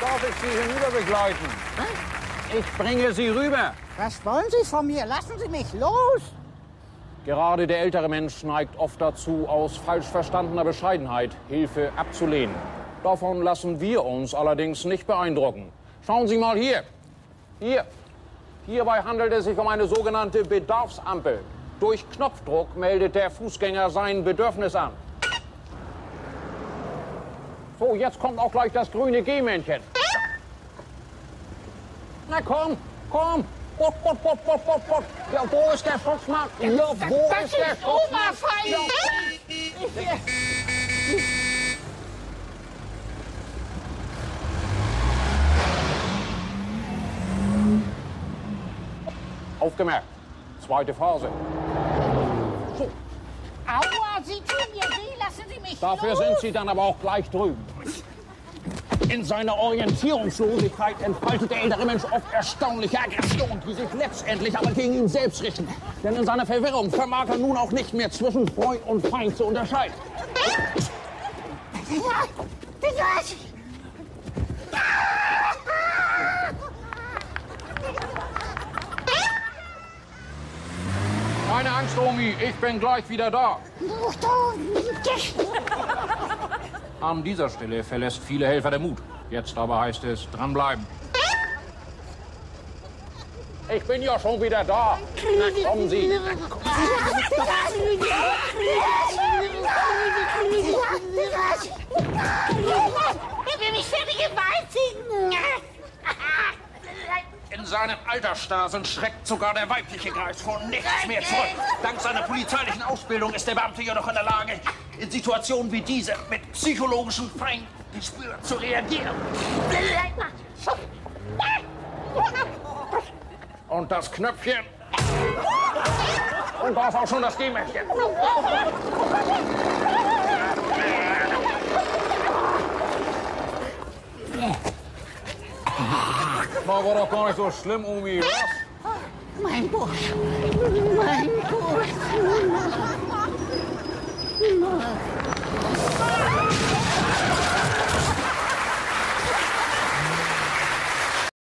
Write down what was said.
Darf ich Sie hinüber begleiten? Ich bringe Sie rüber. Was wollen Sie von mir? Lassen Sie mich los! Gerade der ältere Mensch neigt oft dazu, aus falsch verstandener Bescheidenheit Hilfe abzulehnen. Davon lassen wir uns allerdings nicht beeindrucken. Schauen Sie mal hier. Hier. Hierbei handelt es sich um eine sogenannte Bedarfsampel. Durch Knopfdruck meldet der Fußgänger sein Bedürfnis an. So, jetzt kommt auch gleich das grüne G-Männchen. Na komm, komm. Bot, bot, bot, bot, bot, bot. Ja, wo ist der Schutzmann? Ja, wo Das ist der ist Schutzmann? Oberfeind! Aufgemerkt. Zweite Phase. Aua, Sie tun mir weh, lassen Sie mich Dafür los! sind Sie dann aber auch gleich drüben. In seiner Orientierungslosigkeit entfaltet der ältere Mensch oft erstaunliche Aggression, die sich letztendlich aber gegen ihn selbst richten. Denn in seiner Verwirrung vermag er nun auch nicht mehr zwischen Freund und Feind zu unterscheiden. Keine Angst, Omi, ich bin gleich wieder da. An dieser Stelle verlässt viele Helfer der Mut. Jetzt aber heißt es dranbleiben. Ich bin ja schon wieder da. Na kommen Sie. Er will mich vergewaltigen! In seinen Altersstasen schreckt sogar der weibliche Geist vor nichts mehr zurück. Dank seiner polizeilichen Ausbildung ist der Beamte jedoch in der Lage, in Situationen wie diese mit psychologischen Feingespür zu reagieren. Und das Knöpfchen. Und da ist auch schon das Gehmännchen. War doch gar nicht so schlimm, Omi, was? Mein Busch! Mein Busch!